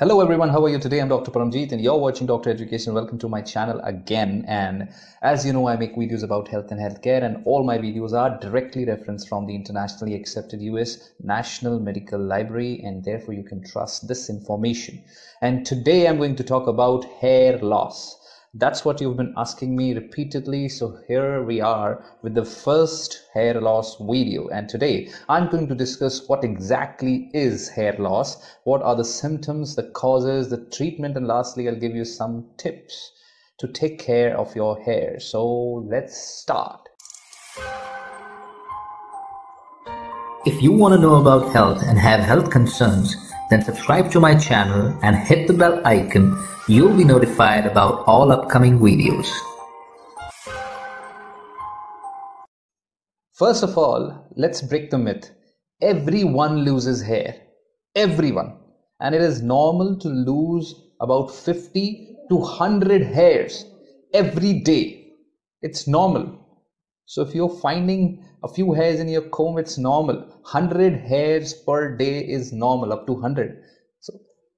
Hello everyone, how are you today? I'm Dr. Paramjeet and you're watching Doctor Education. Welcome to my channel again. And as you know, I make videos about health and healthcare and all my videos are directly referenced from the internationally accepted US National Medical Library and therefore you can trust this information. And today I'm going to talk about hair loss. That's what you've been asking me repeatedly. So here we are with the first hair loss video. And today I'm going to discuss what exactly is hair loss, what are the symptoms, the causes, the treatment, and lastly, I'll give you some tips to take care of your hair. So let's start. If you want to know about health and have health concerns, then subscribe to my channel and hit the bell icon. You'll be notified about all upcoming videos. First of all, let's break the myth. Everyone loses hair. Everyone. And it is normal to lose about 50 to 100 hairs every day. It's normal. So if you're finding a few hairs in your comb, it's normal. 100 hairs per day is normal, up to 100. So,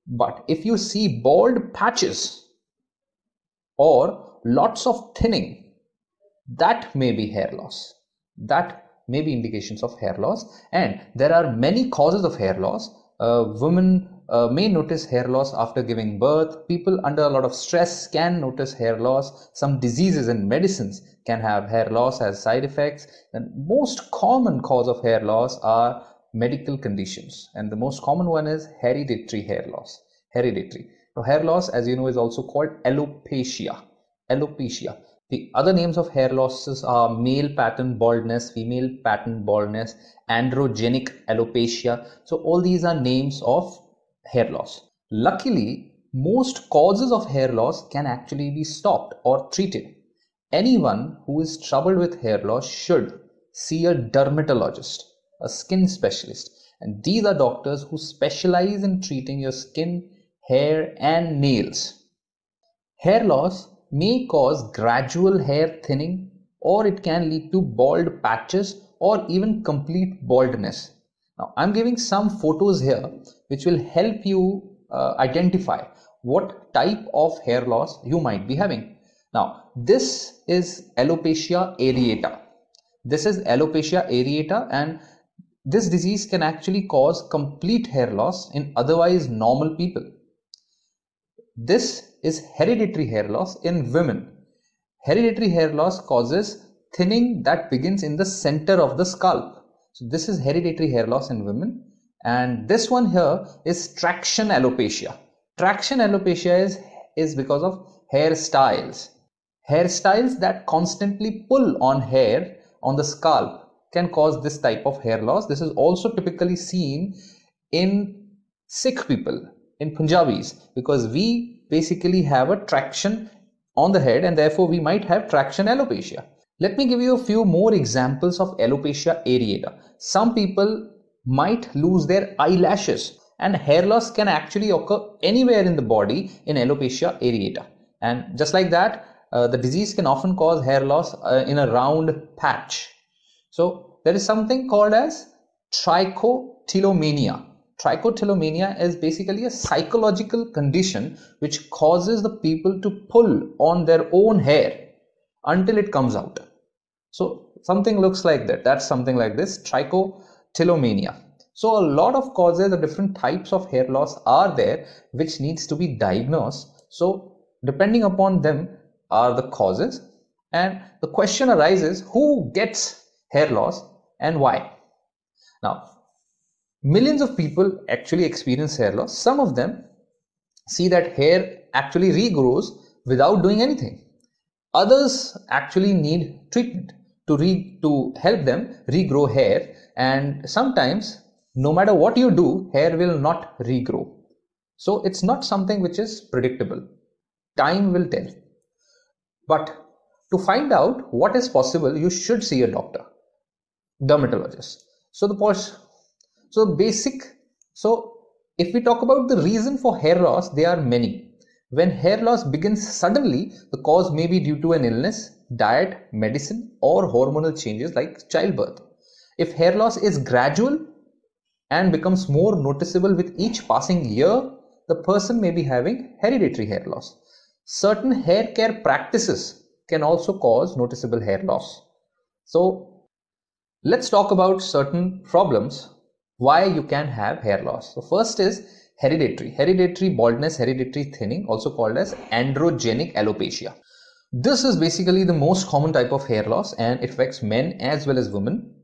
but if you see bald patches or lots of thinning, that may be hair loss. That may be indications of hair loss. And there are many causes of hair loss. Uh, women uh, may notice hair loss after giving birth. People under a lot of stress can notice hair loss. Some diseases and medicines can have hair loss as side effects. And most common cause of hair loss are medical conditions. And the most common one is hereditary hair loss. Hereditary. Now, hair loss, as you know, is also called alopecia. Alopecia. The other names of hair losses are male pattern baldness, female pattern baldness, androgenic alopecia. So all these are names of hair loss. Luckily, most causes of hair loss can actually be stopped or treated. Anyone who is troubled with hair loss should see a dermatologist, a skin specialist. And these are doctors who specialize in treating your skin, hair, and nails. Hair loss may cause gradual hair thinning, or it can lead to bald patches or even complete baldness. Now, I'm giving some photos here which will help you uh, identify what type of hair loss you might be having. Now, this is alopecia areata. This is alopecia areata and this disease can actually cause complete hair loss in otherwise normal people. This is hereditary hair loss in women. Hereditary hair loss causes thinning that begins in the center of the scalp so this is hereditary hair loss in women. And this one here is traction alopecia. Traction alopecia is, is because of hairstyles. Hairstyles that constantly pull on hair on the scalp can cause this type of hair loss. This is also typically seen in Sikh people, in Punjabis, because we basically have a traction on the head and therefore we might have traction alopecia. Let me give you a few more examples of alopecia areata. Some people might lose their eyelashes and hair loss can actually occur anywhere in the body in alopecia areata. And just like that, uh, the disease can often cause hair loss uh, in a round patch. So there is something called as trichotillomania. Trichotillomania is basically a psychological condition which causes the people to pull on their own hair until it comes out. So something looks like that. That's something like this trichotillomania. So a lot of causes, the different types of hair loss are there, which needs to be diagnosed. So depending upon them are the causes. And the question arises, who gets hair loss and why? Now, millions of people actually experience hair loss. Some of them see that hair actually regrows without doing anything. Others actually need treatment to re to help them regrow hair. And sometimes no matter what you do hair will not regrow. So it's not something which is predictable. Time will tell. But to find out what is possible you should see a doctor dermatologist. So the post so basic so if we talk about the reason for hair loss there are many. When hair loss begins suddenly the cause may be due to an illness diet, medicine, or hormonal changes like childbirth. If hair loss is gradual and becomes more noticeable with each passing year, the person may be having hereditary hair loss. Certain hair care practices can also cause noticeable hair loss. So let's talk about certain problems why you can have hair loss. So first is hereditary. Hereditary baldness, hereditary thinning, also called as androgenic alopecia. This is basically the most common type of hair loss and it affects men as well as women.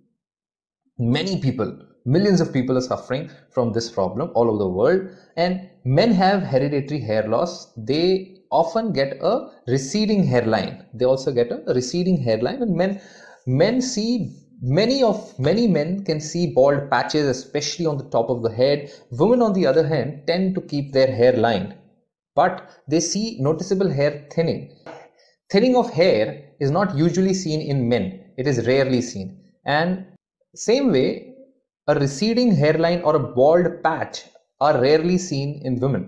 Many people, millions of people are suffering from this problem all over the world and men have hereditary hair loss. They often get a receding hairline. They also get a receding hairline and men men see many of many men can see bald patches especially on the top of the head women on the other hand tend to keep their hair lined but they see noticeable hair thinning thinning of hair is not usually seen in men it is rarely seen and same way a receding hairline or a bald patch are rarely seen in women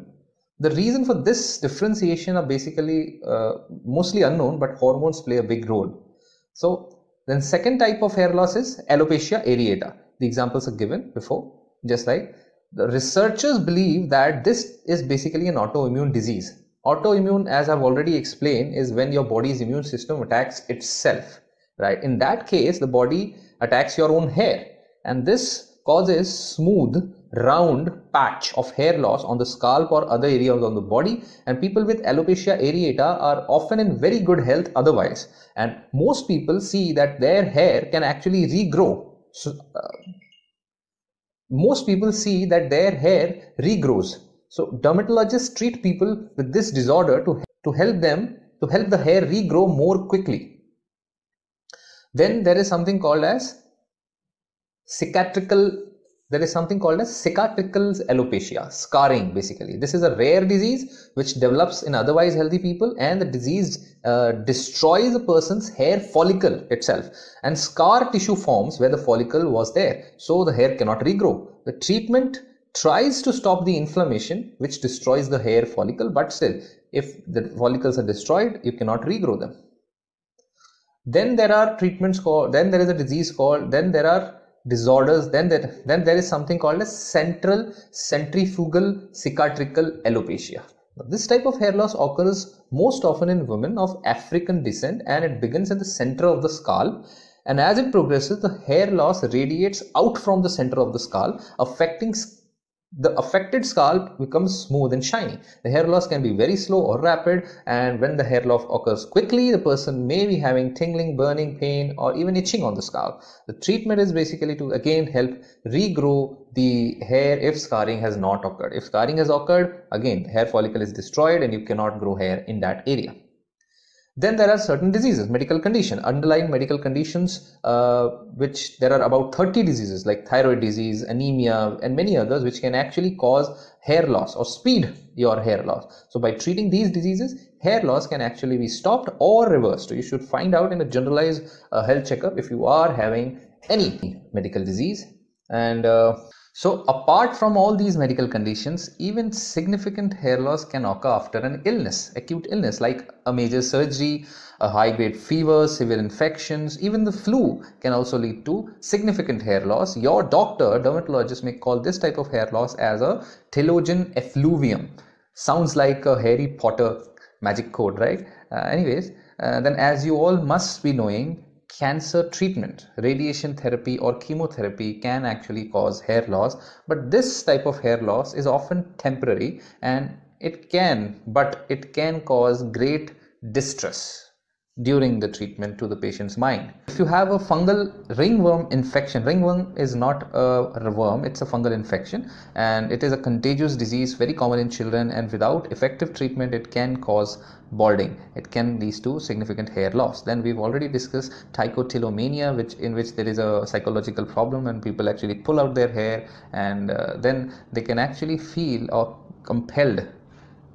the reason for this differentiation are basically uh, mostly unknown but hormones play a big role so then second type of hair loss is alopecia areata. The examples are given before, just like the researchers believe that this is basically an autoimmune disease. Autoimmune, as I've already explained, is when your body's immune system attacks itself, right? In that case, the body attacks your own hair and this causes smooth round patch of hair loss on the scalp or other areas on the body and people with alopecia areata are often in very good health otherwise. And most people see that their hair can actually regrow. So, uh, most people see that their hair regrows so dermatologists treat people with this disorder to, to help them to help the hair regrow more quickly then there is something called as cicatricial there is something called as cicatricial alopecia, scarring basically. This is a rare disease which develops in otherwise healthy people and the disease uh, destroys a person's hair follicle itself and scar tissue forms where the follicle was there. So the hair cannot regrow. The treatment tries to stop the inflammation which destroys the hair follicle but still if the follicles are destroyed you cannot regrow them. Then there are treatments called, then there is a disease called, then there are disorders then there, then there is something called as central centrifugal cicatricial alopecia this type of hair loss occurs most often in women of african descent and it begins at the center of the skull and as it progresses the hair loss radiates out from the center of the skull affecting the affected scalp becomes smooth and shiny. The hair loss can be very slow or rapid, and when the hair loss occurs quickly, the person may be having tingling, burning, pain, or even itching on the scalp. The treatment is basically to again help regrow the hair if scarring has not occurred. If scarring has occurred, again, hair follicle is destroyed and you cannot grow hair in that area. Then there are certain diseases, medical condition, underlying medical conditions, uh, which there are about 30 diseases like thyroid disease, anemia, and many others, which can actually cause hair loss or speed your hair loss. So by treating these diseases, hair loss can actually be stopped or reversed. So you should find out in a generalized uh, health checkup if you are having any medical disease. And uh, so apart from all these medical conditions, even significant hair loss can occur after an illness, acute illness like a major surgery, a high grade fever, severe infections, even the flu can also lead to significant hair loss. Your doctor, dermatologist may call this type of hair loss as a telogen effluvium. Sounds like a Harry Potter magic code, right? Uh, anyways, uh, then as you all must be knowing, cancer treatment, radiation therapy or chemotherapy can actually cause hair loss, but this type of hair loss is often temporary and it can, but it can cause great distress during the treatment to the patient's mind. If you have a fungal ringworm infection, ringworm is not a worm, it's a fungal infection and it is a contagious disease very common in children and without effective treatment it can cause balding. It can lead to significant hair loss. Then we've already discussed trichotillomania which in which there is a psychological problem and people actually pull out their hair and uh, then they can actually feel or compelled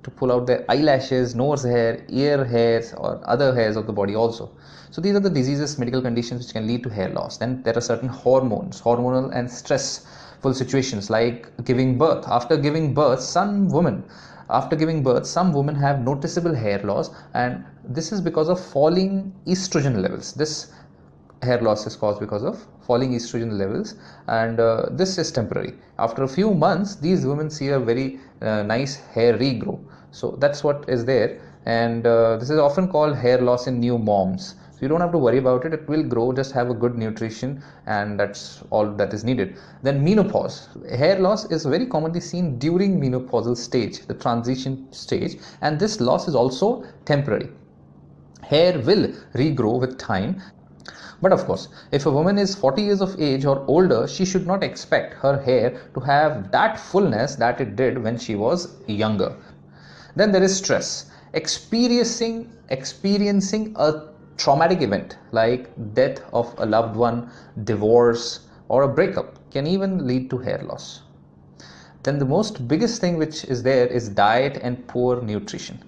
to pull out their eyelashes, nose hair, ear hairs, or other hairs of the body also. So these are the diseases, medical conditions which can lead to hair loss. Then there are certain hormones, hormonal and stressful situations like giving birth. After giving birth, some women after giving birth some women have noticeable hair loss and this is because of falling estrogen levels this hair loss is caused because of falling estrogen levels. And uh, this is temporary. After a few months these women see a very uh, nice hair regrow. So that's what is there. And uh, this is often called hair loss in new moms. So you don't have to worry about it. It will grow. Just have a good nutrition and that's all that is needed. Then menopause. Hair loss is very commonly seen during menopausal stage the transition stage and this loss is also temporary. Hair will regrow with time but of course, if a woman is 40 years of age or older, she should not expect her hair to have that fullness that it did when she was younger. Then there is stress. Experiencing experiencing a traumatic event like death of a loved one, divorce, or a breakup can even lead to hair loss. Then the most biggest thing which is there is diet and poor nutrition.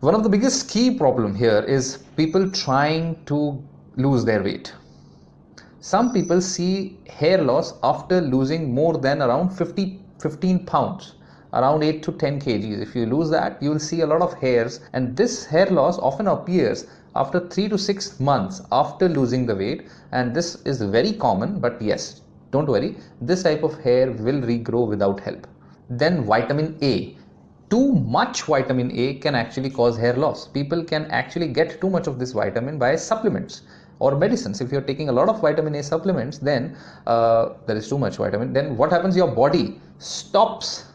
One of the biggest key problem here is people trying to lose their weight. Some people see hair loss after losing more than around 50 15 pounds around 8 to 10 kgs. If you lose that you will see a lot of hairs and this hair loss often appears after 3 to 6 months after losing the weight and this is very common but yes don't worry this type of hair will regrow without help. Then vitamin a. Too much vitamin a can actually cause hair loss. People can actually get too much of this vitamin by supplements or medicines. If you're taking a lot of vitamin a supplements then uh, there is too much vitamin. Then what happens? Your body stops.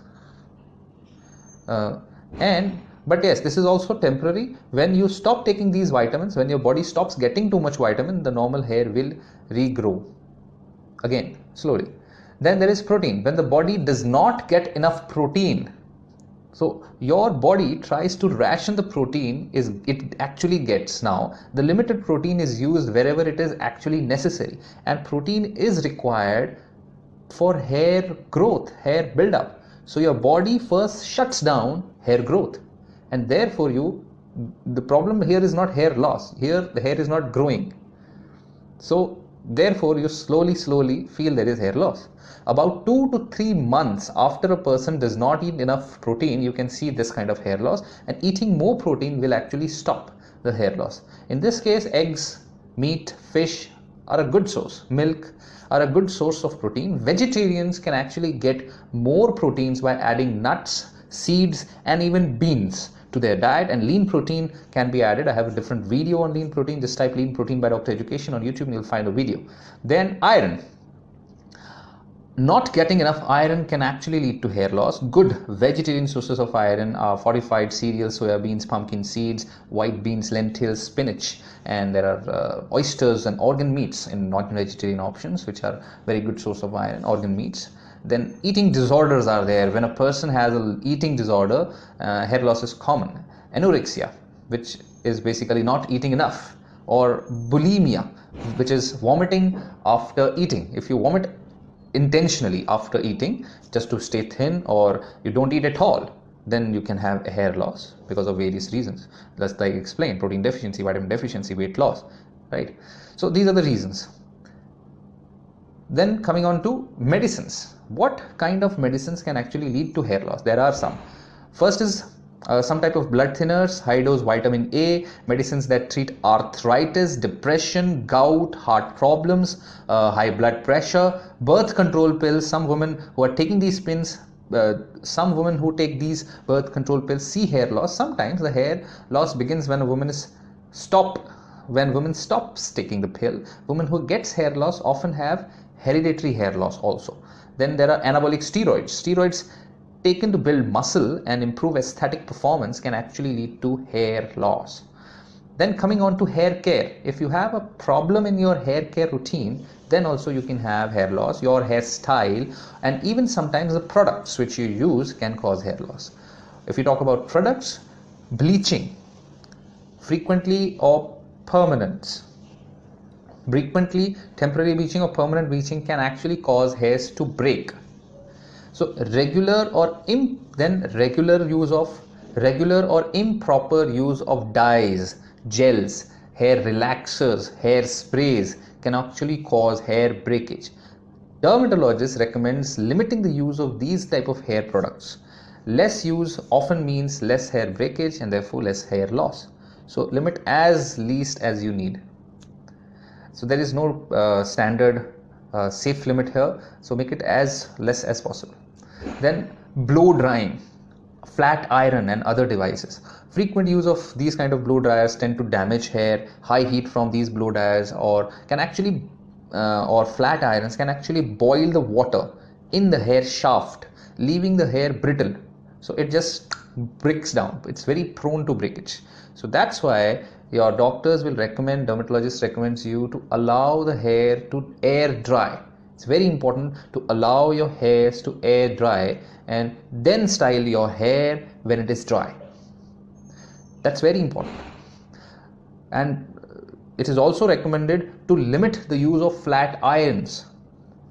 Uh, and but yes this is also temporary. When you stop taking these vitamins when your body stops getting too much vitamin the normal hair will regrow. Again slowly. Then there is protein. When the body does not get enough protein so your body tries to ration the protein is it actually gets. Now the limited protein is used wherever it is actually necessary. And protein is required for hair growth hair buildup. So your body first shuts down hair growth. And therefore you the problem here is not hair loss. Here the hair is not growing. So therefore you slowly slowly feel there is hair loss. About 2 to 3 months after a person does not eat enough protein you can see this kind of hair loss and eating more protein will actually stop the hair loss. In this case eggs meat fish are a good source. Milk are a good source of protein. Vegetarians can actually get more proteins by adding nuts seeds and even beans to their diet and lean protein can be added i have a different video on lean protein just type lean protein by dr education on youtube and you'll find a video then iron not getting enough iron can actually lead to hair loss. Good vegetarian sources of iron are fortified cereals, soya beans, pumpkin seeds, white beans, lentils, spinach, and there are uh, oysters and organ meats in non-vegetarian options, which are very good source of iron. Organ meats. Then eating disorders are there. When a person has an eating disorder, uh, hair loss is common. Anorexia, which is basically not eating enough, or bulimia, which is vomiting after eating. If you vomit intentionally after eating just to stay thin or you don't eat at all then you can have a hair loss because of various reasons that's like explained protein deficiency vitamin deficiency weight loss right so these are the reasons then coming on to medicines what kind of medicines can actually lead to hair loss there are some first is uh, some type of blood thinners, high dose vitamin A, medicines that treat arthritis, depression, gout, heart problems, uh, high blood pressure, birth control pills. Some women who are taking these pills, uh, some women who take these birth control pills see hair loss. Sometimes the hair loss begins when a woman is stop when women stops taking the pill. Women who gets hair loss often have hereditary hair loss also. Then there are anabolic steroids. Steroids taken to build muscle and improve aesthetic performance can actually lead to hair loss. Then coming on to hair care, if you have a problem in your hair care routine, then also you can have hair loss. Your hairstyle and even sometimes the products which you use can cause hair loss. If you talk about products, bleaching, frequently or permanent. Frequently, temporary bleaching or permanent bleaching can actually cause hairs to break. So regular or imp then regular use of regular or improper use of dyes gels hair relaxers hair sprays can actually cause hair breakage. Dermatologist recommends limiting the use of these type of hair products. Less use often means less hair breakage and therefore less hair loss. So limit as least as you need so there is no uh, standard uh, safe limit here. So make it as less as possible. Then blow drying flat iron and other devices. Frequent use of these kind of blow dryers tend to damage hair high heat from these blow dryers or can actually uh, or flat irons can actually boil the water in the hair shaft leaving the hair brittle. So it just breaks down. It's very prone to breakage. So that's why your doctors will recommend dermatologist recommends you to allow the hair to air dry. It's very important to allow your hairs to air dry and then style your hair when it is dry. That's very important. And it is also recommended to limit the use of flat irons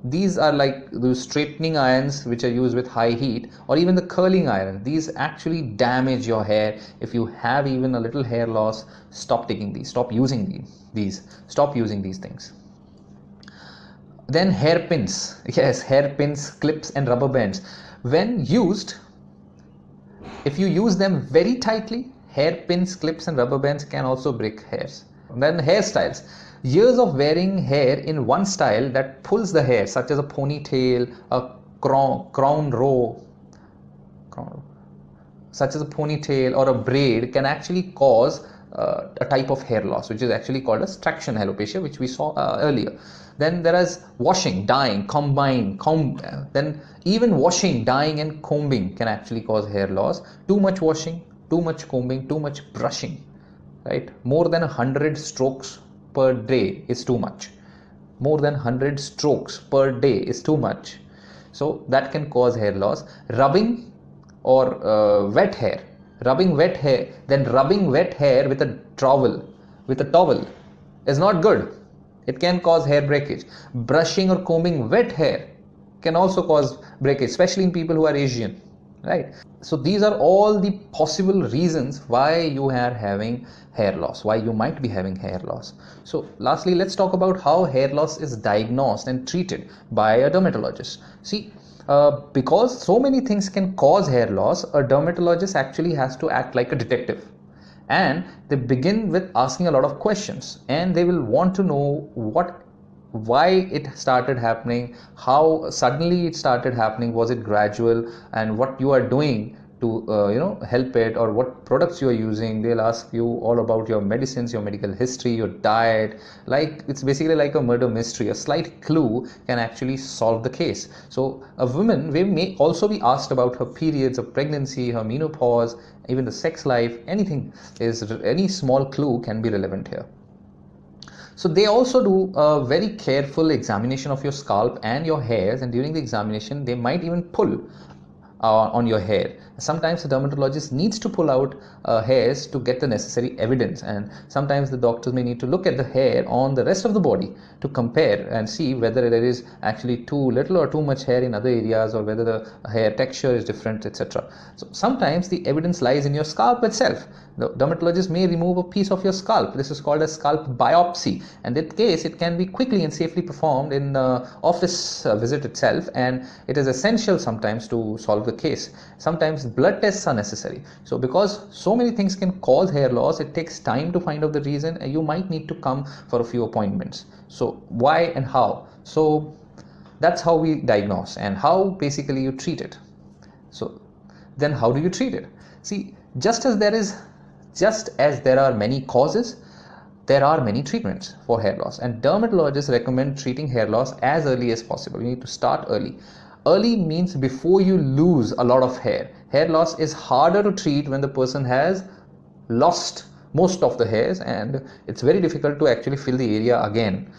these are like the straightening irons which are used with high heat or even the curling iron. These actually damage your hair. If you have even a little hair loss stop taking these. Stop using these. Stop using these things. Then hairpins. Yes hairpins clips and rubber bands. When used if you use them very tightly hairpins clips and rubber bands can also break hairs. Then hairstyles years of wearing hair in one style that pulls the hair such as a ponytail a crown, crown row crown, such as a ponytail or a braid can actually cause uh, a type of hair loss which is actually called a traction alopecia which we saw uh, earlier. Then there is washing dyeing combine comb then even washing dyeing and combing can actually cause hair loss. Too much washing too much combing too much brushing right? More than a 100 strokes per day is too much. More than 100 strokes per day is too much. So that can cause hair loss. Rubbing or uh, wet hair. Rubbing wet hair then rubbing wet hair with a towel with a towel is not good. It can cause hair breakage. Brushing or combing wet hair can also cause breakage especially in people who are asian right. So these are all the possible reasons why you are having hair loss why you might be having hair loss. So lastly let's talk about how hair loss is diagnosed and treated by a dermatologist. See uh, because so many things can cause hair loss a dermatologist actually has to act like a detective. And they begin with asking a lot of questions and they will want to know what why it started happening how suddenly it started happening was it gradual and what you are doing to uh, you know help it or what products you are using. They'll ask you all about your medicines your medical history your diet. Like it's basically like a murder mystery. A slight clue can actually solve the case. So a woman may also be asked about her periods of pregnancy her menopause even the sex life anything is any small clue can be relevant here so they also do a very careful examination of your scalp and your hairs and during the examination they might even pull uh, on your hair. Sometimes the dermatologist needs to pull out uh, hairs to get the necessary evidence, and sometimes the doctors may need to look at the hair on the rest of the body to compare and see whether there is actually too little or too much hair in other areas, or whether the hair texture is different, etc. So sometimes the evidence lies in your scalp itself. The dermatologist may remove a piece of your scalp. This is called a scalp biopsy, and in that case, it can be quickly and safely performed in the office uh, visit itself, and it is essential sometimes to solve the case. Sometimes blood tests are necessary. So, because so many things can cause hair loss, it takes time to find out the reason, and you might need to come for a few appointments. So, why and how? So, that's how we diagnose and how basically you treat it. So, then how do you treat it? See, just as there is just as there are many causes, there are many treatments for hair loss, and dermatologists recommend treating hair loss as early as possible. You need to start early. Early means before you lose a lot of hair. Hair loss is harder to treat when the person has lost most of the hairs, and it's very difficult to actually fill the area again.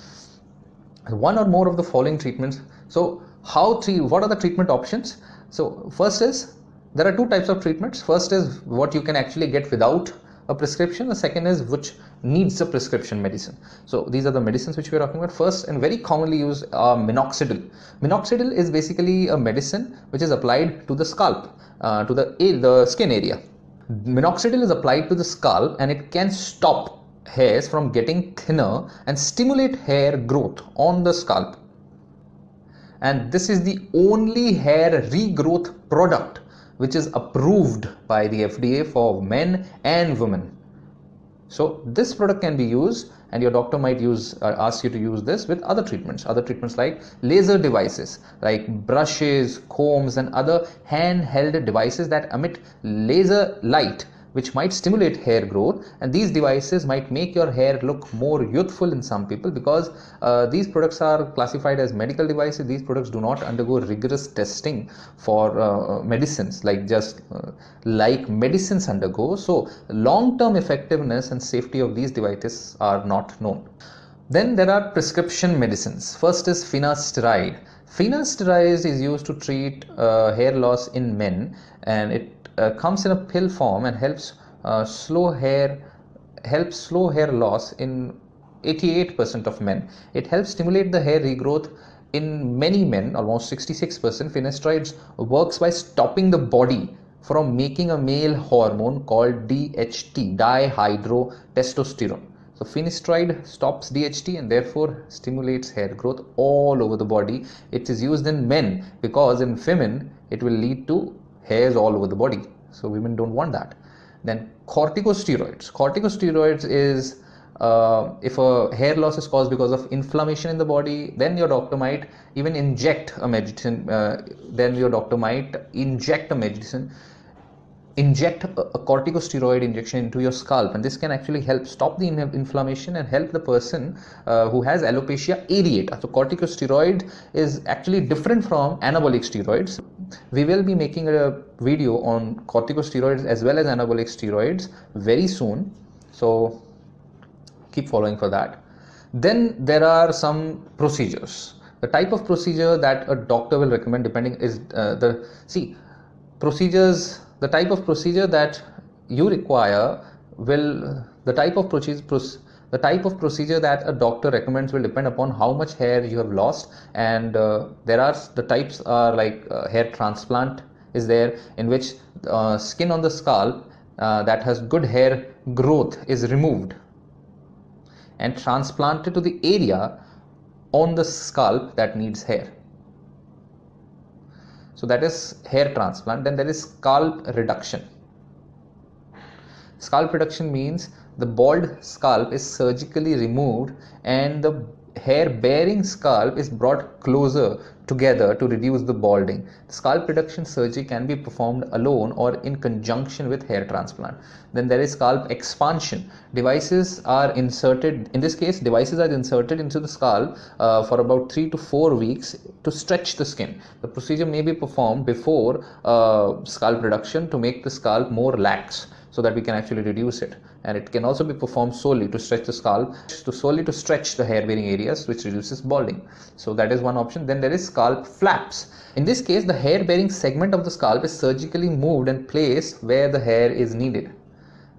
One or more of the following treatments. So, how treat? What are the treatment options? So, first is there are two types of treatments. First is what you can actually get without a prescription the second is which needs a prescription medicine. So these are the medicines which we are talking about. First and very commonly used are minoxidil. Minoxidil is basically a medicine which is applied to the scalp uh, to the the skin area. Minoxidil is applied to the scalp and it can stop hairs from getting thinner and stimulate hair growth on the scalp. And this is the only hair regrowth product which is approved by the FDA for men and women. So this product can be used and your doctor might use uh, ask you to use this with other treatments other treatments like laser devices like brushes combs and other handheld devices that emit laser light which might stimulate hair growth. And these devices might make your hair look more youthful in some people because uh, these products are classified as medical devices. These products do not undergo rigorous testing for uh, medicines like just uh, like medicines undergo. So long term effectiveness and safety of these devices are not known. Then there are prescription medicines. First is finasteride. Finasteride is used to treat uh, hair loss in men and it uh, comes in a pill form and helps uh, slow hair helps slow hair loss in 88% of men. It helps stimulate the hair regrowth in many men, almost 66%. Finasteride works by stopping the body from making a male hormone called DHT, dihydrotestosterone. So finasteride stops DHT and therefore stimulates hair growth all over the body. It is used in men because in women it will lead to hairs all over the body. So women don't want that. Then corticosteroids. Corticosteroids is uh, if a hair loss is caused because of inflammation in the body, then your doctor might even inject a medicine. Uh, then your doctor might inject a medicine inject a, corticosteroid injection into your scalp and this can actually help stop the inflammation and help the person uh, who has alopecia areata. So corticosteroid is actually different from anabolic steroids. We will be making a video on corticosteroids as well as anabolic steroids very soon. So keep following for that. Then there are some procedures. The type of procedure that a doctor will recommend depending is uh, the see procedures the type of procedure that you require will the type of procedure the type of procedure that a doctor recommends will depend upon how much hair you have lost. And uh, there are the types are like uh, hair transplant is there in which uh, skin on the scalp uh, that has good hair growth is removed and transplanted to the area on the scalp that needs hair so that is hair transplant. Then there is scalp reduction. Scalp reduction means the bald scalp is surgically removed and the hair bearing scalp is brought closer together to reduce the balding. Scalp reduction surgery can be performed alone or in conjunction with hair transplant. Then there is scalp expansion. Devices are inserted, in this case, devices are inserted into the scalp uh, for about three to four weeks to stretch the skin. The procedure may be performed before uh, scalp reduction to make the scalp more lax so that we can actually reduce it. And it can also be performed solely to stretch the scalp to solely to stretch the hair bearing areas which reduces balding. So that is one option. Then there is scalp flaps. In this case the hair bearing segment of the scalp is surgically moved and placed where the hair is needed.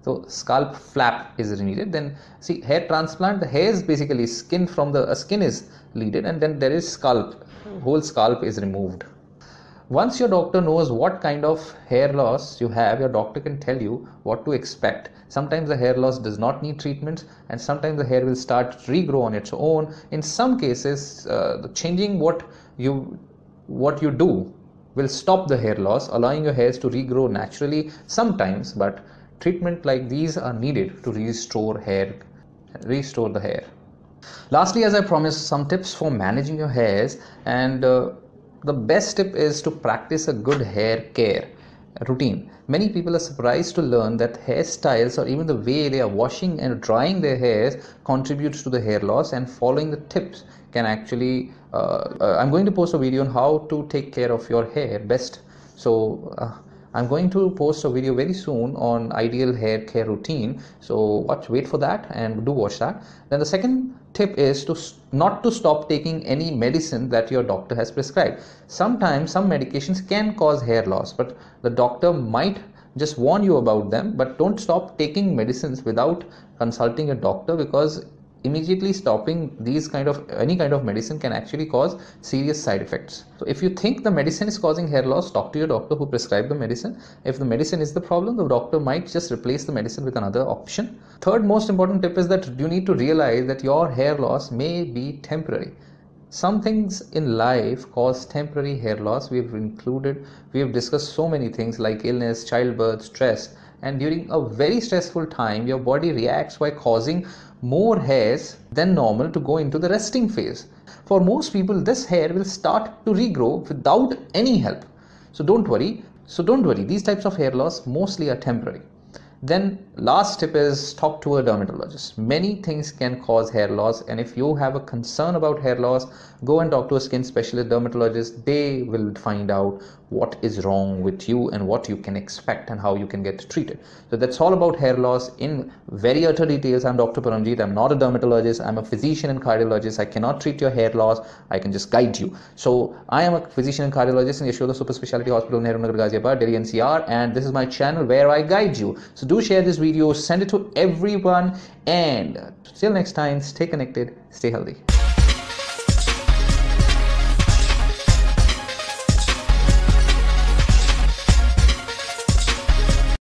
So scalp flap is needed. Then see hair transplant the hair is basically skin from the uh, skin is needed and then there is scalp whole scalp is removed once your doctor knows what kind of hair loss you have, your doctor can tell you what to expect. Sometimes the hair loss does not need treatment, and sometimes the hair will start to regrow on its own. In some cases, uh, changing what you what you do will stop the hair loss, allowing your hairs to regrow naturally sometimes, but treatment like these are needed to restore hair, restore the hair. Lastly, as I promised, some tips for managing your hairs and uh, the best tip is to practice a good hair care routine. Many people are surprised to learn that hairstyles or even the way they are washing and drying their hairs contributes to the hair loss and following the tips can actually uh, uh, I'm going to post a video on how to take care of your hair best so uh, I'm going to post a video very soon on ideal hair care routine. So watch, wait for that and do watch that. Then the second tip is to not to stop taking any medicine that your doctor has prescribed. Sometimes some medications can cause hair loss, but the doctor might just warn you about them but don't stop taking medicines without consulting a doctor because immediately stopping these kind of any kind of medicine can actually cause serious side effects. So if you think the medicine is causing hair loss talk to your doctor who prescribed the medicine. If the medicine is the problem the doctor might just replace the medicine with another option. Third most important tip is that you need to realize that your hair loss may be temporary. Some things in life cause temporary hair loss. We've included we have discussed so many things like illness childbirth stress. And during a very stressful time your body reacts by causing more hairs than normal to go into the resting phase. For most people this hair will start to regrow without any help. So don't worry. So don't worry. These types of hair loss mostly are temporary then last tip is talk to a dermatologist. Many things can cause hair loss and if you have a concern about hair loss, go and talk to a skin specialist dermatologist. They will find out what is wrong with you and what you can expect and how you can get treated. So that's all about hair loss in very utter details. I'm Dr. Paramjeet. I'm not a dermatologist. I'm a physician and cardiologist. I cannot treat your hair loss. I can just guide you. So I am a physician and cardiologist in Yashoda Super Speciality Hospital, Nehru Nagar, Ghaziabad, Delhi NCR and this is my channel where I guide you. Do share this video, send it to everyone and till next time, stay connected, stay healthy.